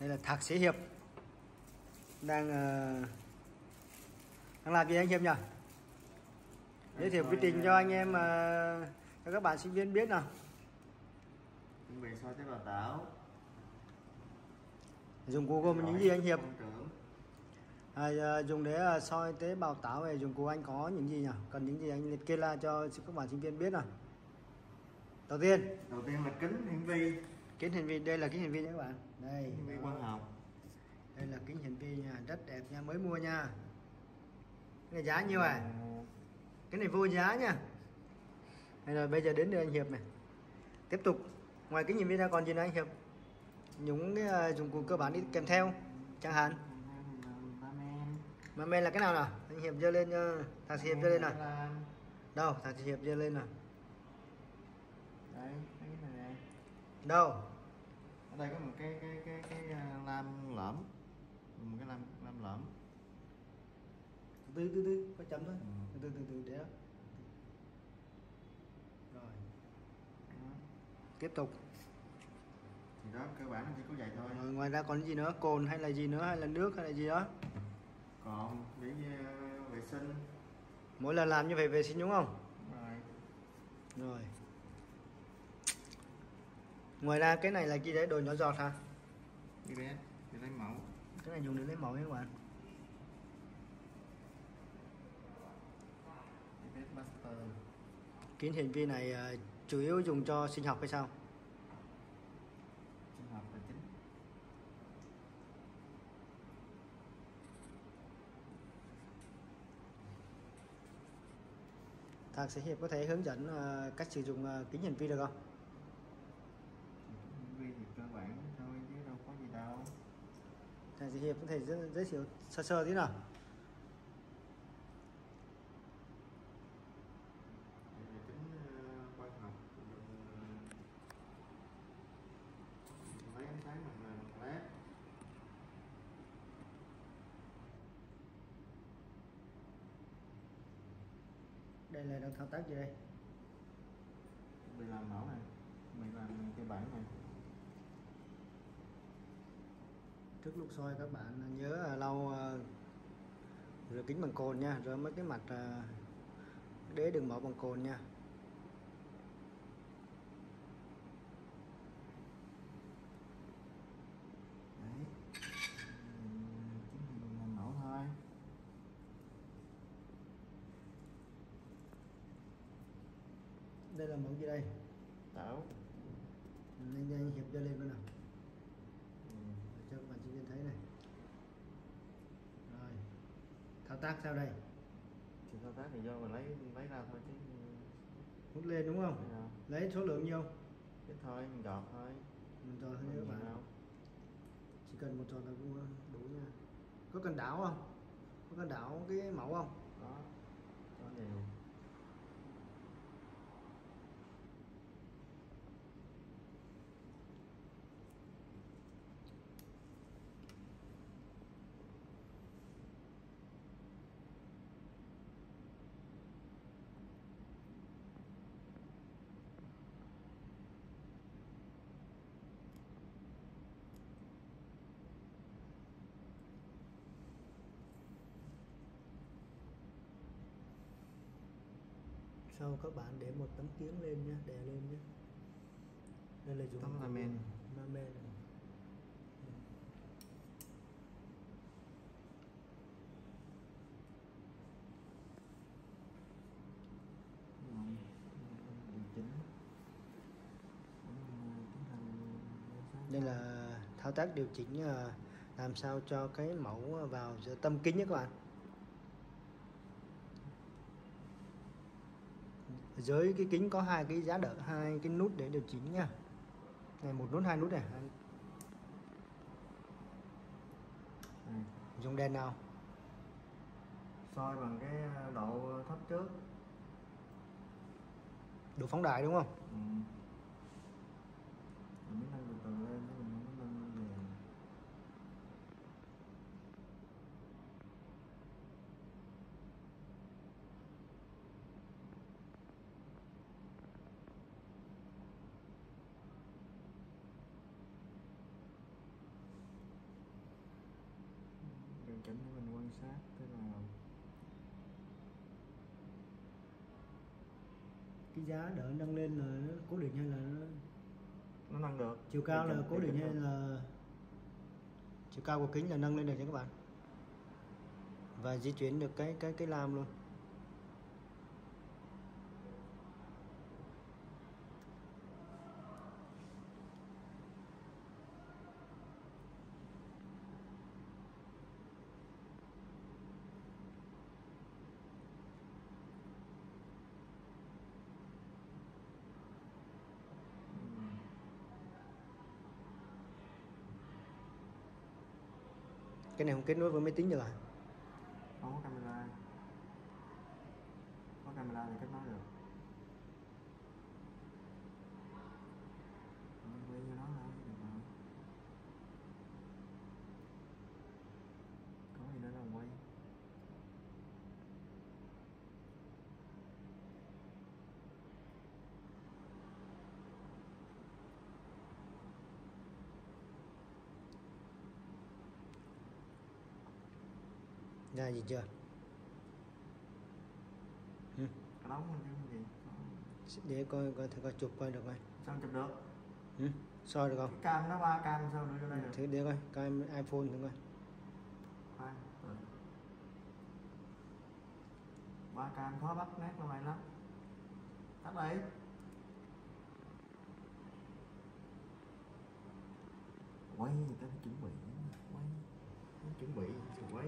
đây là thạc sĩ hiệp. Đang ờ, đang làm gì anh hiệp nhỉ? Giới thiệu quy trình cho anh em ờ, cho các bạn sinh viên biết nào. Chuẩn bị soi tế bào tảo dụng cụ gồm những gì anh hiệp. à, ờ, dùng để ờ, soi tế bào táo về dụng cụ anh có những gì nhỉ? Cần những gì anh liệt kê ra cho các bạn sinh viên biết nào? Đầu tiên. Đầu tiên là kính hiển vi kính hiển vi đây là kính hiển vi nha các bạn. Đây. Vi quang học đây là kính hiển vi nha rất đẹp nha mới mua nha. Cái này giá nhiêu à? Cái này vô giá nha. Đây rồi bây giờ đến đưa anh hiệp này. Tiếp tục. Ngoài kính hiển vi ra còn gì nữa anh hiệp? Những cái ờ, dụng cụ cơ bản đi kèm theo chẳng hạn. Mà men là cái nào nào? Anh hiệp giơ lên nha thằng sĩ hiệp giơ lên nào. Đâu thằng hiệp giơ lên nào. Đâu đây có một cái cái cái cái à, lam lõm. Một cái lam lam lõm. Từ từ từ có chấm thôi Ừ. từ từ từ để. Rồi. Đó. tiếp tục. Thì đó cơ bản chỉ có vậy thôi. Rồi ngoài ra còn gì nữa? Cồn hay là gì nữa? Hay là nước hay là gì đó? Còn để à, vệ sinh. Mỗi lần làm như vậy vệ sinh đúng không? Rồi. Rồi ngoài ra cái này là gì đấy đồ nhỏ giọt hả? Đi bé đi lấy mẫu. Cái này dùng để lấy mẫu nha các bạn. Kính hiển vi này ờ, chủ yếu dùng cho sinh học hay sao? Sinh học là chính. Thạc sĩ hiệp có thể hướng dẫn ờ, cách sử dụng ờ, kính hiển vi được không hiển vi thì cơ bản thôi chứ đâu có gì đâu này thì hiệp có thể giới, giới thiệu sơ sơ tí nào. Ánh sáng đây là đang thao tác gì đây? Mình làm mẫu này mình làm cái bản này. Trước lúc soi các bạn nhớ ờ, lau ờ, rửa kính bằng cồn nha rửa mấy cái mặt ờ, đế đường mẫu bằng cồn nha. Đấy. Chính mẫu thôi. Đây là mẫu gì đây? Tảo. Anh, anh hiệp cho lên coi nào Ừm, để cho các bạn sinh viên thấy này rồi thao tác sau đây? Thì thao tác thì do mình lấy lấy ra thôi chứ. Hút lên đúng không? Bây giờ lấy số lượng nhiêu? Ít thôi mình gọt thôi. Một trò thôi các bạn. chỉ cần một trò là cũng đủ nha. Có cần đảo không? Có cần đảo cái mẫu không? Đó có nhiều sau các bạn để một tấm kiếng lên nhé đè lên nhé. Đây là dùng Tấm hành sáng đây là thao tác điều chỉnh à, làm sao cho cái mẫu vào giữa tâm kính nhé các bạn dưới cái kính có hai cái giá đỡ hai cái nút để điều chỉnh nha này một nút hai nút này Ừ. dùng đèn nào soi bằng cái độ thấp trước độ phóng đại đúng không ừ. mình mới nâng từ từ lên chứ mình không có nâng liền cái giá đỡ nâng lên là nó cố định hay là nó nó nâng được. Chiều cao là cố định hay là chiều cao của kính là nâng lên được nha các bạn. Và di chuyển được cái cái cái lam luôn cái này không kết nối với máy tính được à? Không có camera. Có camera thì kết nối được Mình quay như nó thôi được rồi có gì nữa đâu mà quay ra gì chưa? Ừ. để coi coi thử coi chụp coi được coi sao chụp được? Ừ. soi được không? Cái cam nó ba cam sao đưa đây được? Thử để coi coi iPhone thử coi. Từ ba cam khó bắt nét nó mày lắm. Tắt đi. Quay người ta phải chuẩn bị. Quay chuẩn bị. Quay